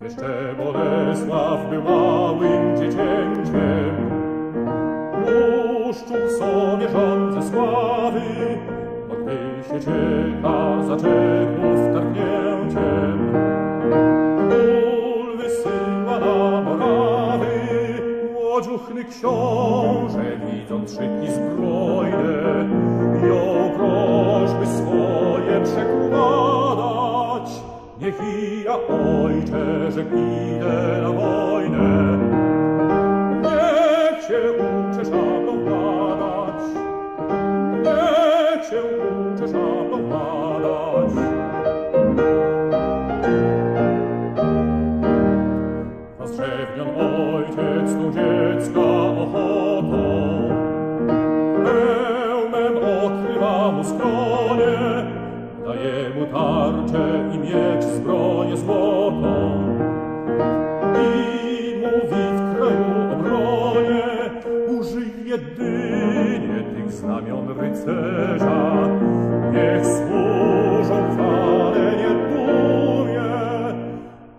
Jeszcze Bolesław był małym dziecięciem, Luszczył sobie rządze sławy, a gdy się cieka zaczepło wtargnięciem. Ból wysyła na Morawy, łodziuchny książę, widząc szyki zbrojne, i prośby swoje przekładać, niech mea poite seguide la voine nece uces ablomadas nece uces ablomadas Rozrzewnion ojciec tu dziecka ochotą pełnem odkrywa mu skroń jemu tarczę i miecz zbroję złotą. I mówi w kraju obronie, użyj jedynie tych znamion rycerza. Niech służą chwale nie dumie,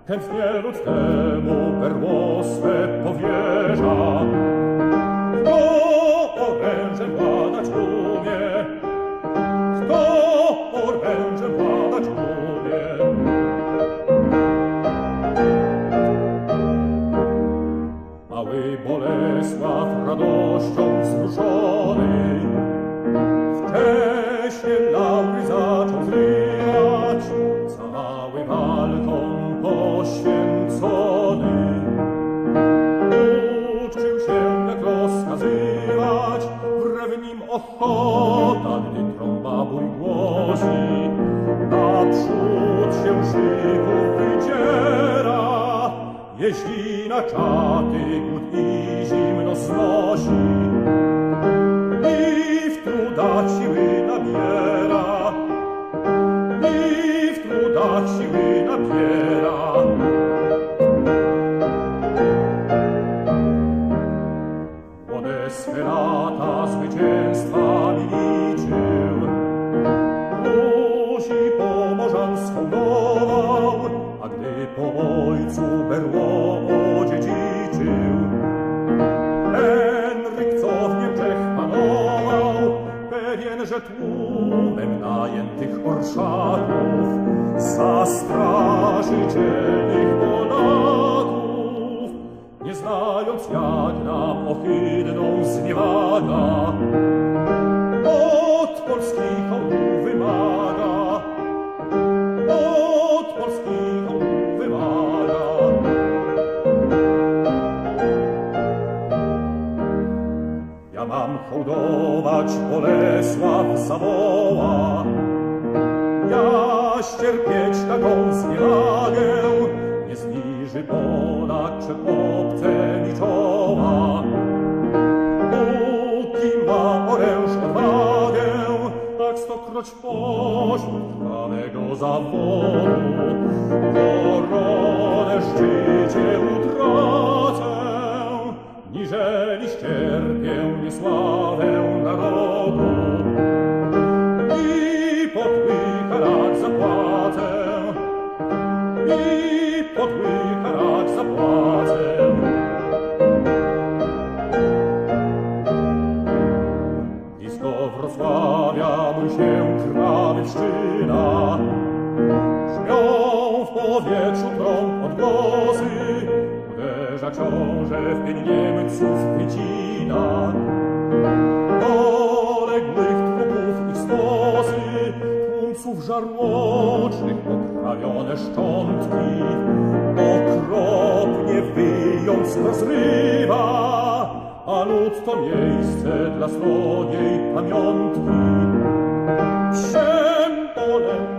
chętnie lud temu perło swe powierza. esce lausa gioia cały balkon poświęcony uczył się jak rozkazywać wrew nim ochota gdy trąba bój głosi naprzód się szyku wyciera jeździ na czaty głód i zimny sferata zwycięstwa mi liczył. Musi pomożanską wołał, a gdy po ojcu berło odziedziczył. Henryk, co w Niemczech panował, pewien, że tłumem najętych orszaków zastraszył straszycielnych Polaków, nie znając jak nam ohydną zniewaga, od polskich obu wymaga, od polskich obu wymaga. Ja mam hołdować Bolesław Samoa, ja ścierpieć taką zniewagę. Nie zniży Polak przed obcem i czoła. Póki ma oręż odwagę, tak stokroć pośród trwanego zawodu. Koronę szczycie utracę, niżeli ścierpię niesławę narodu. Rozławiamy się krwawych szczyna, Śmią w powietrzu trąb odgłosy, Uderza książę w pień Niemców Chwycina. jeńców żarłocznych poprawione szczątki okropnie wyjąc rozrywa, a lud to miejsce dla swojej pamiątki. Czym polem